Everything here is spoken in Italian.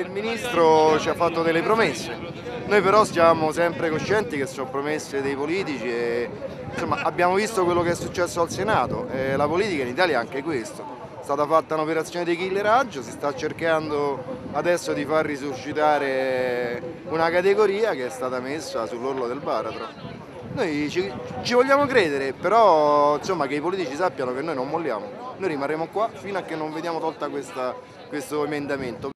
Il Ministro ci ha fatto delle promesse, noi però siamo sempre coscienti che sono promesse dei politici e insomma, abbiamo visto quello che è successo al Senato e la politica in Italia è anche questo. È stata fatta un'operazione di killeraggio, si sta cercando adesso di far risuscitare una categoria che è stata messa sull'orlo del baratro. Noi ci, ci, vogliamo credere, però insomma, che i politici sappiano che noi non molliamo, noi rimarremo qua fino a che non vediamo tolta questa, questo emendamento.